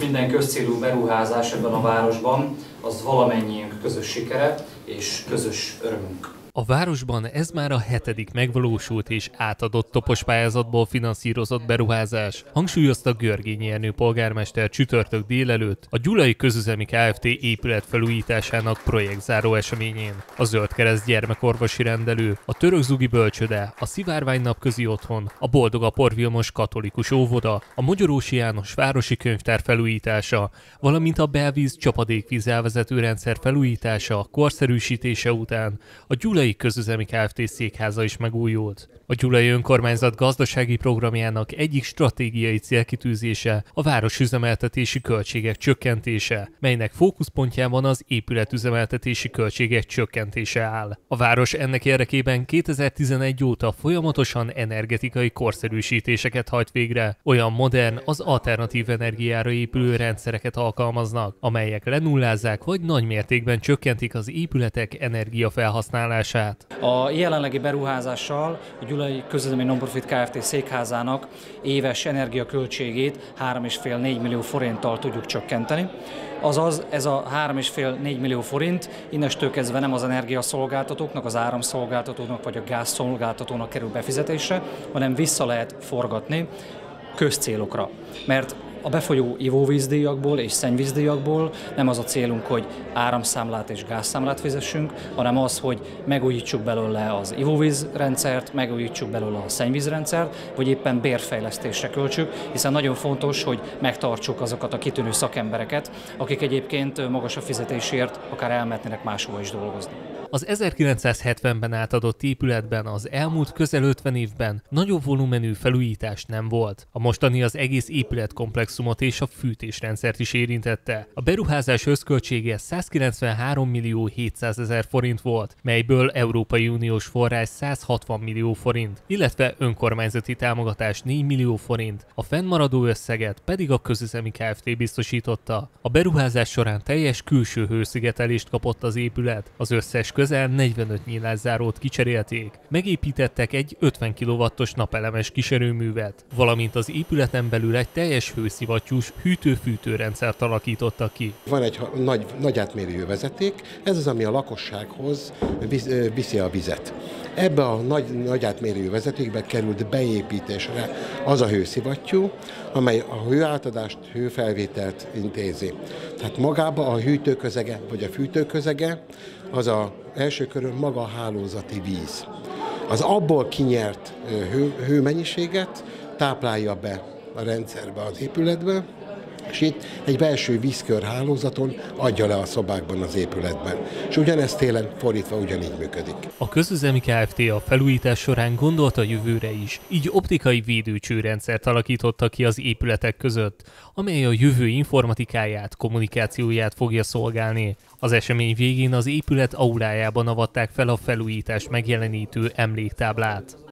Minden közcélú beruházás ebben a városban az valamennyiünk közös sikere és közös örömünk. A városban ez már a hetedik megvalósult és átadott topos pályázatból finanszírozott beruházás, hangsúlyozta Görgényi Ernő polgármester csütörtök délelőtt a Gyulai Közüzemi Kft. épület felújításának projektzáró eseményén. A Zöld Kereszt gyermekorvosi rendelő, a Török Zugi Bölcsöde, a Szivárvány Napközi Otthon, a Boldog Porvilmos Katolikus Óvoda, a Magyarósi János Városi Könyvtár felújítása, valamint a belvíz csapadékvíz elvezető rendszer felújítása, korszerűsítése után a Gyulai Gyulai Közüzemi Kft. székháza is megújult. A Gyulai Önkormányzat gazdasági programjának egyik stratégiai célkitűzése a városüzemeltetési költségek csökkentése, melynek fókuszpontjában az épületüzemeltetési költségek csökkentése áll. A város ennek érdekében 2011 óta folyamatosan energetikai korszerűsítéseket hajt végre, olyan modern, az alternatív energiára épülő rendszereket alkalmaznak, amelyek lenullázzák vagy nagy mértékben csökkentik az épületek energiafelhasználását beruházását. A jelenlegi beruházással a Gyulai Közöldemi Nonprofit Kft. székházának éves energiaköltségét 3,5-4 millió forinttal tudjuk csökkenteni. Azaz ez a 3,5-4 millió forint innestől kezdve nem az energiaszolgáltatóknak, az áramszolgáltatóknak vagy a gázszolgáltatónak kerül befizetésre, hanem vissza lehet forgatni közcélokra. Mert a befolyó ivóvízdíjakból és szennyvízdíjakból nem az a célunk, hogy áramszámlát és gázszámlát fizessünk, hanem az, hogy megújítsuk belőle az ivóvízrendszert, megújítsuk belőle a szennyvízrendszert, vagy éppen bérfejlesztésre költsük, hiszen nagyon fontos, hogy megtartsuk azokat a kitűnő szakembereket, akik egyébként magas a fizetésért akár elmehetnének máshova is dolgozni. Az 1970-ben átadott épületben az elmúlt közel 50 évben nagyobb volumenű felújítás nem volt. A mostani az egész épületkomplexumot és a fűtésrendszert is érintette. A beruházás összköltsége 193 millió 700 ezer forint volt, melyből Európai Uniós forrás 160 millió forint, illetve önkormányzati támogatás 4 millió forint, a fennmaradó összeget pedig a közüzemi Kft. biztosította. A beruházás során teljes külső hőszigetelést kapott az épület, az összes közel 45 nyílászárót kicserélték. Megépítettek egy 50 kW-os napelemes kiserőművet, valamint az épületen belül egy teljes hőszivattyús hűtő-fűtő rendszert alakítottak ki. Van egy nagy, nagy átmérő vezeték, ez az, ami a lakossághoz viszi a vizet. Ebbe a nagy, nagy átmérő vezetékbe került beépítésre az a hőszivattyú, amely a hőátadást, hőfelvételt intézi. Tehát magába a hűtőközege vagy a fűtőközege az a első körön maga a hálózati víz. Az abból kinyert hő, hőmennyiséget táplálja be a rendszerbe, az épületbe, és itt egy belső vízkör hálózaton adja le a szobákban az épületben. És ugyanezt télen fordítva ugyanígy működik. A közüzemi Kft. a felújítás során gondolt a jövőre is, így optikai védőcsőrendszert alakította ki az épületek között, amely a jövő informatikáját, kommunikációját fogja szolgálni. Az esemény végén az épület aurájában avatták fel a felújítás megjelenítő emléktáblát.